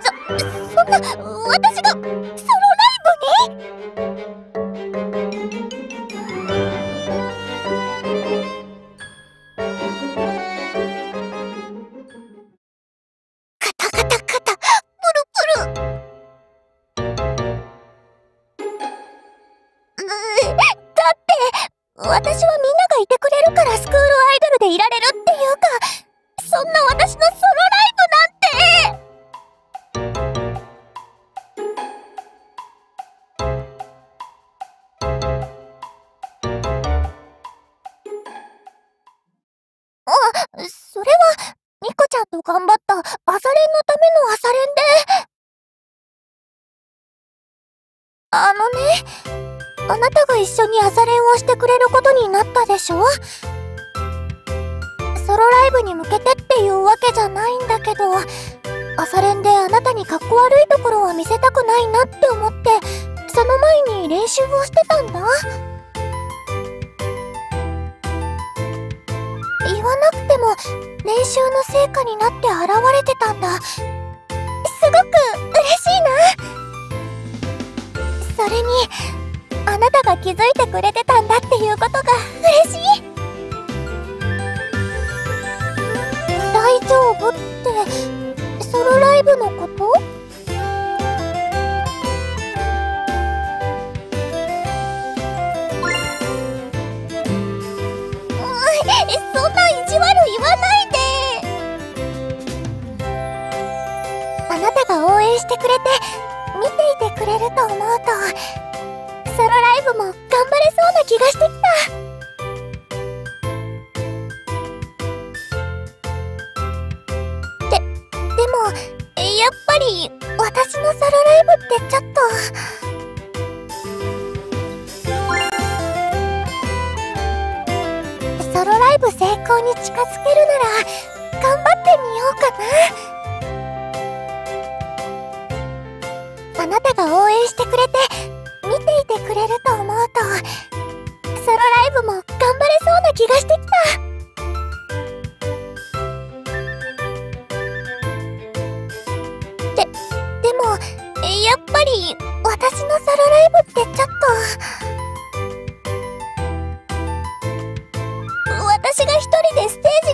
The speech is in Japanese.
そ、そんな、私が、ソロライブにカタカタカタ、プルプル。だって、私はみんながいてくれるからスクールアイドルでいられるってうか、そんな私のソロライブなんてあ、それは、ニコちゃんと頑張った朝練のための朝練で。あのね、あなたが一緒に朝練をしてくれることになったでしょ？に向けてっていうわけじゃないんだけど、朝練であなたにかっこ悪いところは見せたくないなって思って、その前に練習をしてたんだ。言わなくても練習の成果になって現れてたんだ。すごく嬉しいな。それに、あなたが気づいてくれてたんだっていうことが嬉しいってソロライブのこと？そんな意地悪言わないで。あなたが応援してくれて見ていてくれると思うとソロライブも頑張れそうな気がしてきやっぱり私のソロライブってちょっと。ソロライブ成功に近づけるなら頑張ってみようかな。あなたが応援してくれて見ていてくれると思うとソロライブも頑張れそうな気がしてきた。やっぱり私のソロライブってちょっと。私が一人でステージ